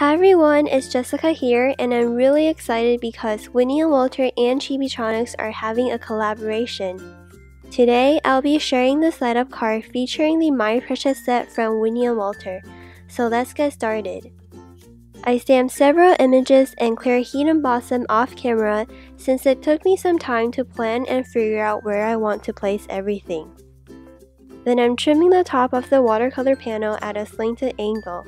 Hi everyone, it's Jessica here, and I'm really excited because Winnie and Walter and Chibitronics are having a collaboration. Today, I'll be sharing the setup card featuring the My Precious set from Winnie and Walter, so let's get started. I stamped several images and clear heat embossed them off camera since it took me some time to plan and figure out where I want to place everything. Then I'm trimming the top of the watercolor panel at a slanted angle.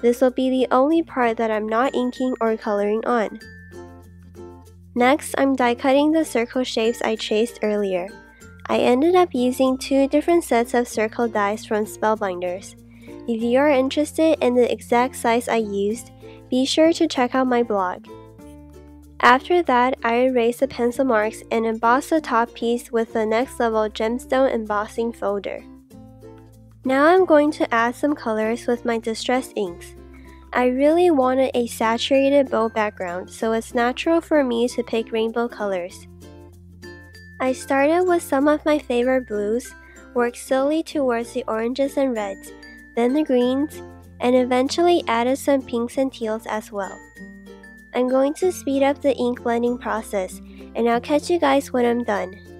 This will be the only part that I'm not inking or coloring on. Next, I'm die cutting the circle shapes I traced earlier. I ended up using two different sets of circle dies from Spellbinders. If you are interested in the exact size I used, be sure to check out my blog. After that, I erased the pencil marks and embossed the top piece with the next level gemstone embossing folder. Now I'm going to add some colors with my distress inks. I really wanted a saturated bold background, so it's natural for me to pick rainbow colors. I started with some of my favorite blues, worked slowly towards the oranges and reds, then the greens, and eventually added some pinks and teals as well. I'm going to speed up the ink blending process, and I'll catch you guys when I'm done.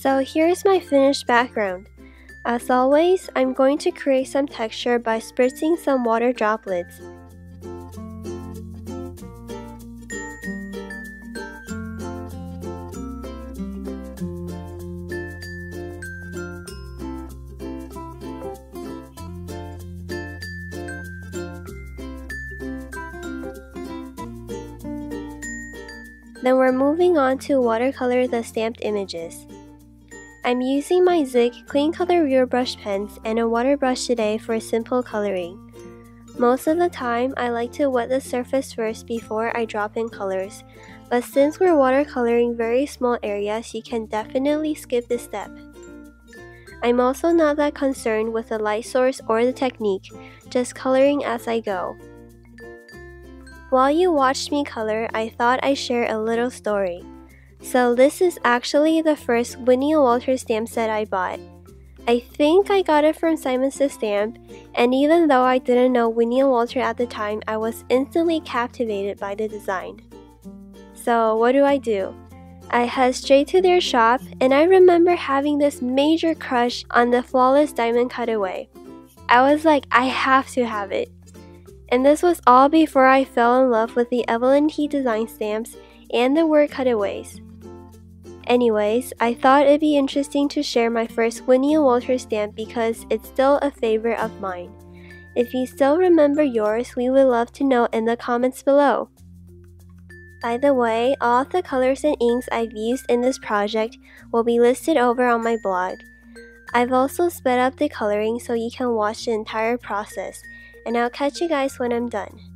So here's my finished background. As always, I'm going to create some texture by spritzing some water droplets. Then we're moving on to watercolor the stamped images. I'm using my Zig Clean Color Real Brush pens and a water brush today for simple coloring. Most of the time, I like to wet the surface first before I drop in colors, but since we're watercoloring very small areas, you can definitely skip this step. I'm also not that concerned with the light source or the technique, just coloring as I go. While you watched me color, I thought I'd share a little story. So this is actually the first Winnie Walter stamp set I bought. I think I got it from Simon Says Stamp, and even though I didn't know Winnie and Walter at the time, I was instantly captivated by the design. So what do I do? I head straight to their shop, and I remember having this major crush on the flawless diamond cutaway. I was like, I have to have it. And this was all before I fell in love with the Evelyn T design stamps and the word cutaways. Anyways, I thought it'd be interesting to share my first Winnie and Walter stamp because it's still a favorite of mine. If you still remember yours, we would love to know in the comments below. By the way, all of the colors and inks I've used in this project will be listed over on my blog. I've also sped up the coloring so you can watch the entire process, and I'll catch you guys when I'm done.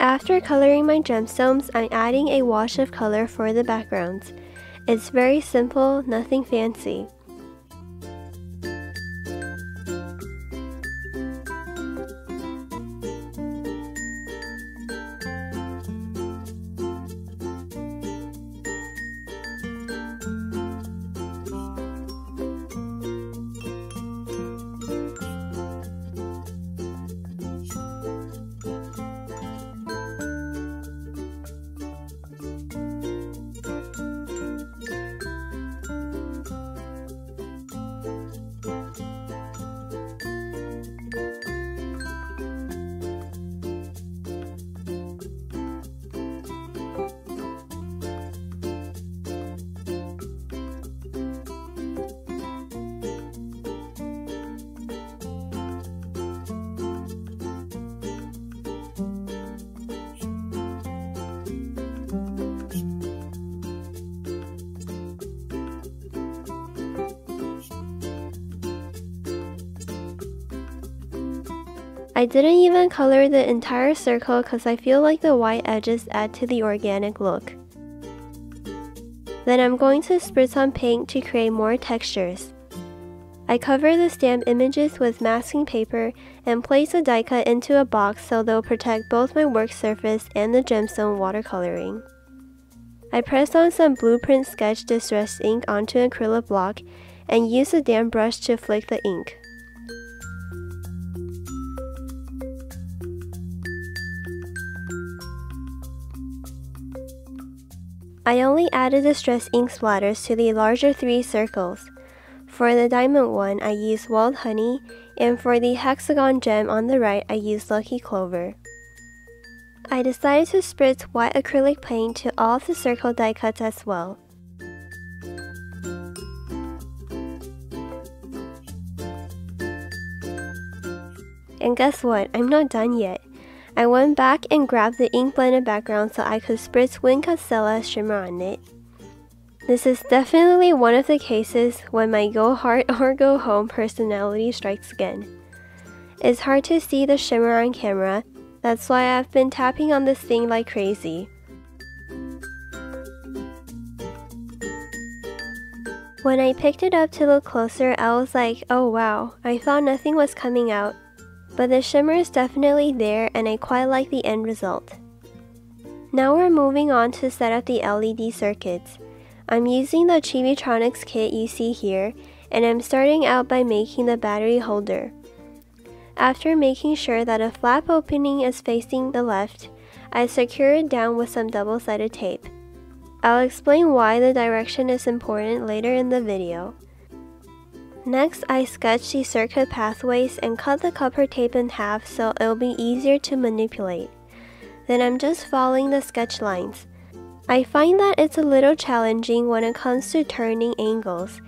After coloring my gemstones, I'm adding a wash of color for the backgrounds. It's very simple, nothing fancy. I didn't even color the entire circle because I feel like the white edges add to the organic look. Then I'm going to spritz on paint to create more textures. I cover the stamp images with masking paper and place a die cut into a box so they'll protect both my work surface and the gemstone watercoloring. I press on some blueprint sketch distress ink onto an acrylic block and use a damp brush to flick the ink. I only added distress ink splatters to the larger three circles. For the diamond one, I used wild honey, and for the hexagon gem on the right, I used lucky clover. I decided to spritz white acrylic paint to all of the circle die cuts as well. And guess what? I'm not done yet. I went back and grabbed the ink blended background so I could spritz Wink of Stella shimmer on it. This is definitely one of the cases when my go hard or go home personality strikes again. It's hard to see the shimmer on camera, that's why I've been tapping on this thing like crazy. When I picked it up to look closer, I was like, oh wow, I thought nothing was coming out, but the shimmer is definitely there and I quite like the end result. Now we're moving on to set up the LED circuits. I'm using the Chibitronics kit you see here and I'm starting out by making the battery holder. After making sure that a flap opening is facing the left, I secure it down with some double-sided tape. I'll explain why the direction is important later in the video. Next, I sketch the circuit pathways and cut the copper tape in half so it'll be easier to manipulate. Then I'm just following the sketch lines. I find that it's a little challenging when it comes to turning angles.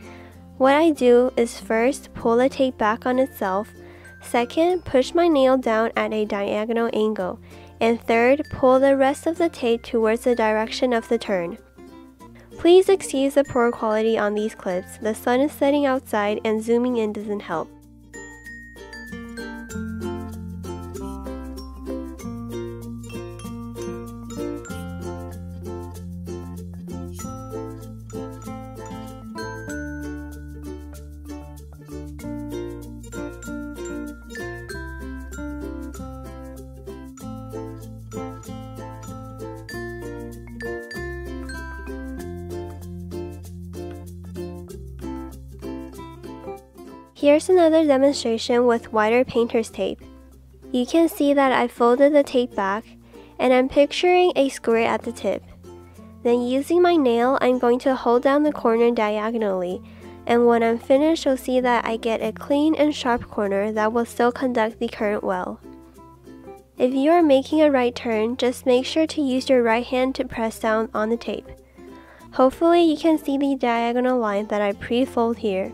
What I do is first pull the tape back on itself, second push my nail down at a diagonal angle, and third pull the rest of the tape towards the direction of the turn. Please excuse the poor quality on these clips, the sun is setting outside and zooming in doesn't help. Here's another demonstration with wider painter's tape. You can see that I folded the tape back and I'm picturing a square at the tip. Then using my nail, I'm going to hold down the corner diagonally and when I'm finished you'll see that I get a clean and sharp corner that will still conduct the current well. If you are making a right turn, just make sure to use your right hand to press down on the tape. Hopefully you can see the diagonal line that I pre-fold here.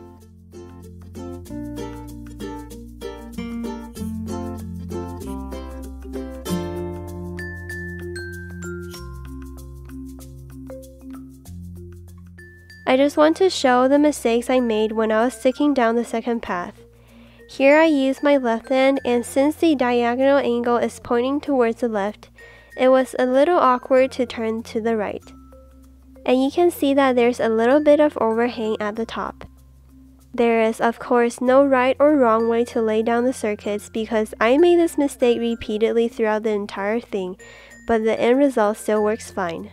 I just want to show the mistakes I made when I was sticking down the second path. Here I used my left hand and since the diagonal angle is pointing towards the left, it was a little awkward to turn to the right. And you can see that there's a little bit of overhang at the top. There is, of course, no right or wrong way to lay down the circuits because I made this mistake repeatedly throughout the entire thing, but the end result still works fine.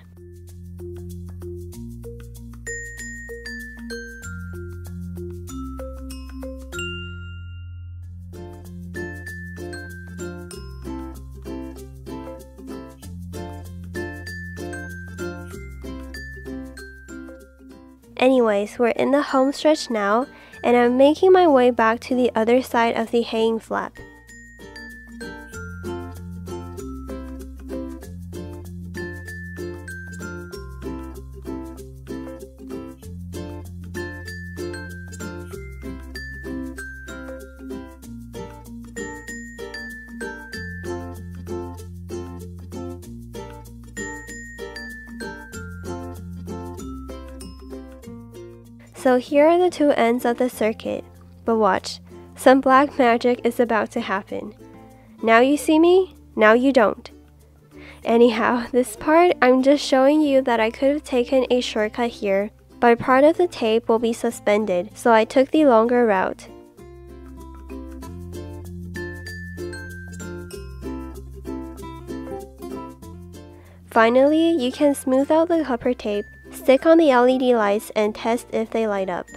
Anyways, we're in the home stretch now, and I'm making my way back to the other side of the hanging flap. So here are the two ends of the circuit. But watch, some black magic is about to happen. Now you see me, now you don't. Anyhow, this part I'm just showing you that I could have taken a shortcut here, but part of the tape will be suspended, so I took the longer route. Finally, you can smooth out the copper tape Stick on the LED lights and test if they light up.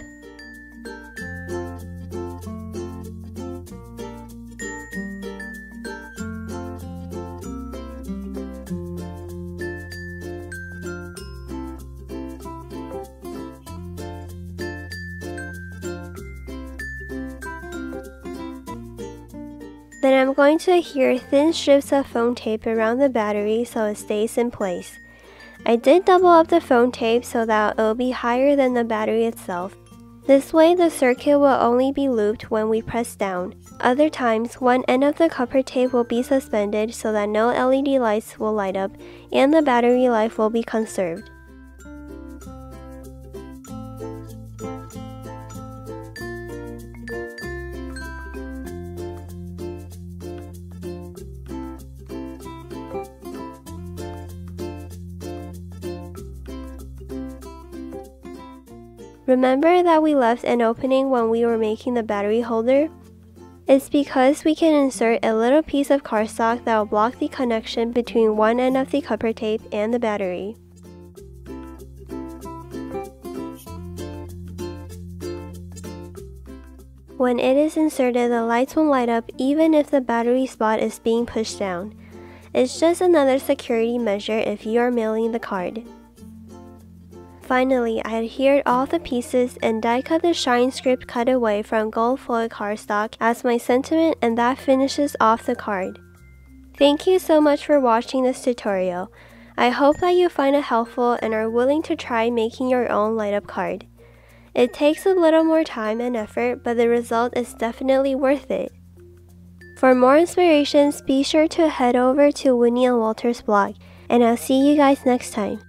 Then I'm going to adhere thin strips of foam tape around the battery so it stays in place. I did double up the foam tape so that it will be higher than the battery itself. This way the circuit will only be looped when we press down. Other times, one end of the copper tape will be suspended so that no LED lights will light up and the battery life will be conserved. Remember that we left an opening when we were making the battery holder? It's because we can insert a little piece of cardstock that will block the connection between one end of the copper tape and the battery. When it is inserted, the lights won't light up even if the battery spot is being pushed down. It's just another security measure if you are mailing the card. Finally, I adhered all the pieces and die cut the shine script cut away from gold foil cardstock as my sentiment and that finishes off the card. Thank you so much for watching this tutorial. I hope that you find it helpful and are willing to try making your own light up card. It takes a little more time and effort, but the result is definitely worth it. For more inspirations, be sure to head over to Winnie and Walter's blog, and I'll see you guys next time.